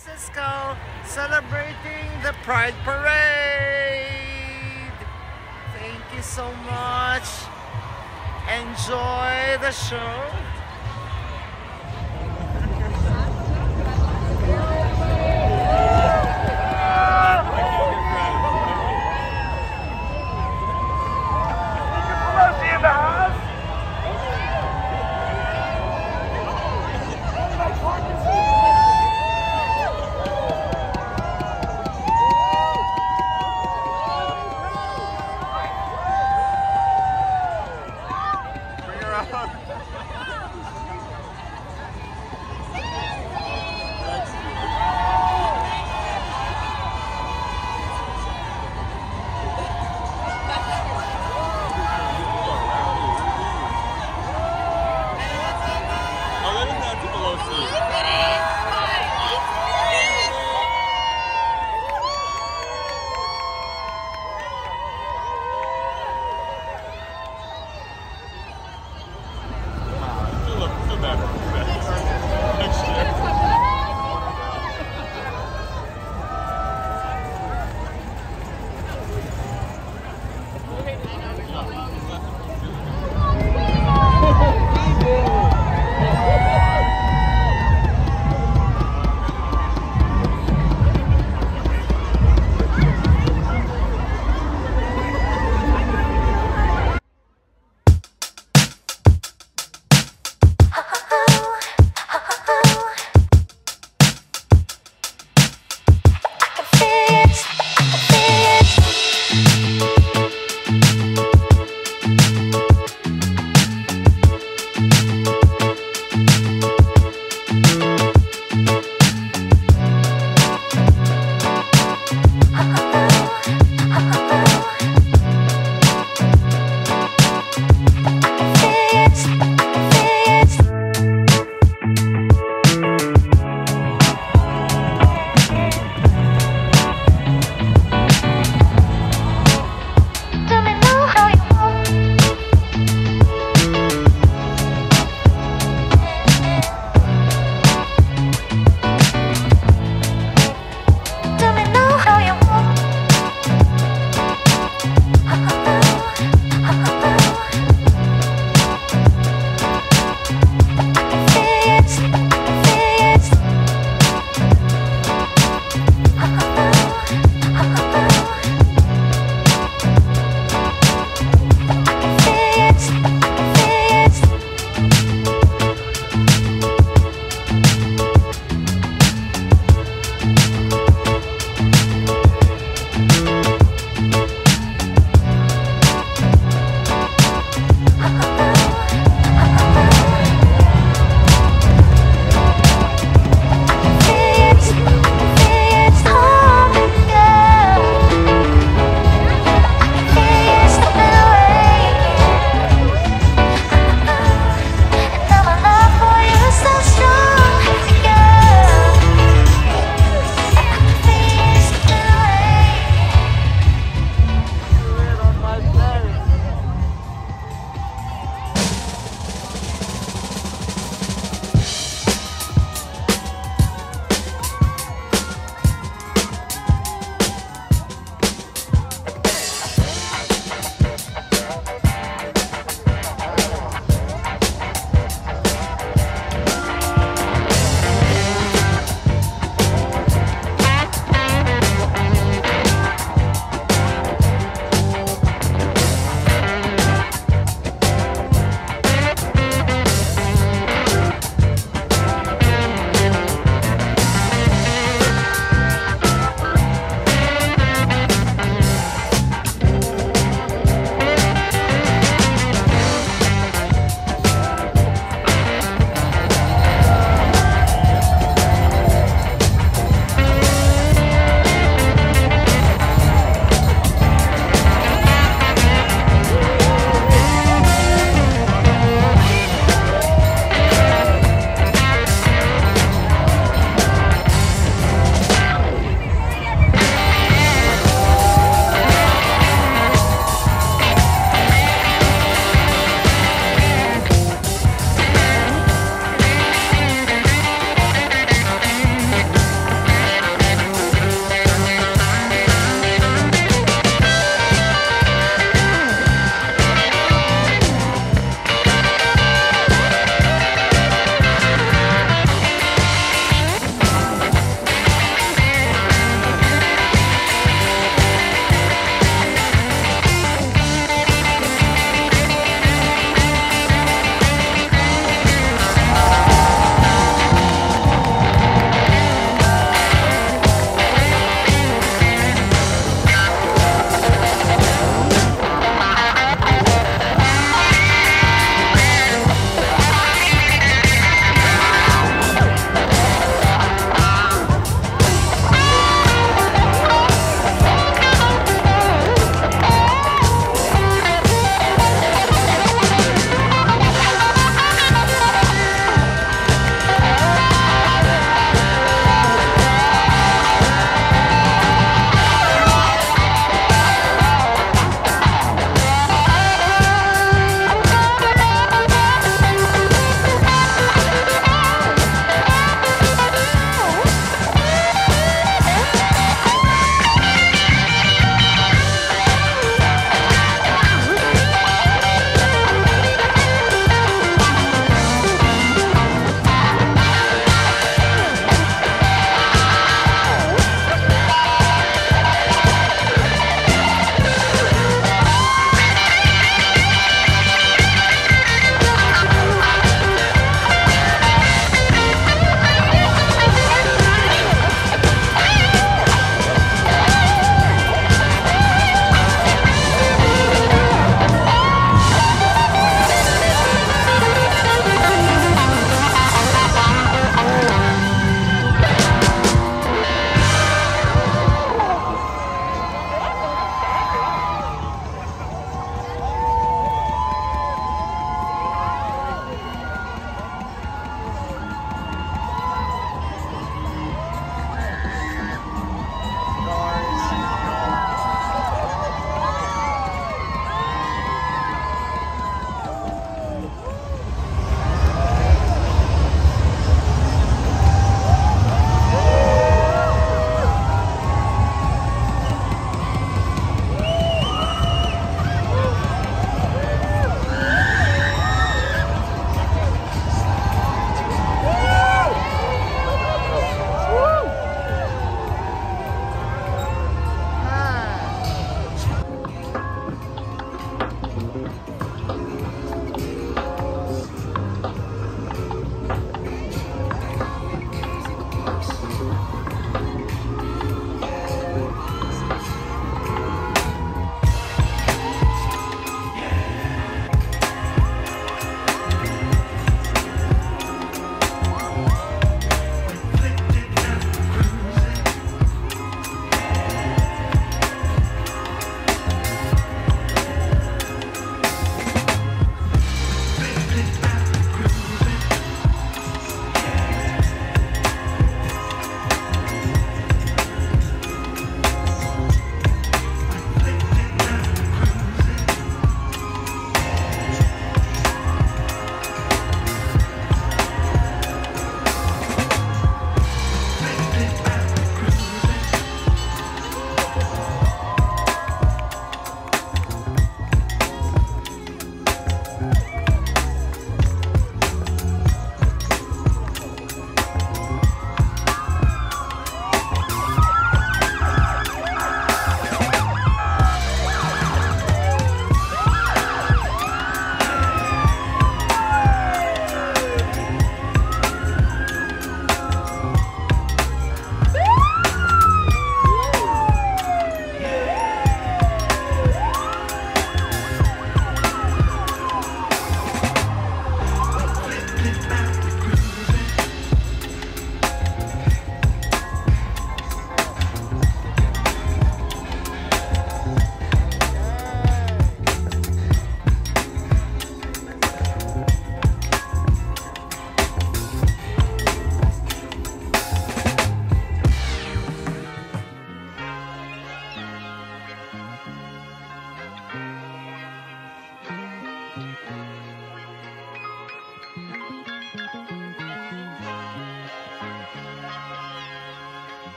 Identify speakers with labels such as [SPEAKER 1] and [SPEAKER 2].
[SPEAKER 1] Francisco celebrating the Pride Parade. Thank you so much. Enjoy the show.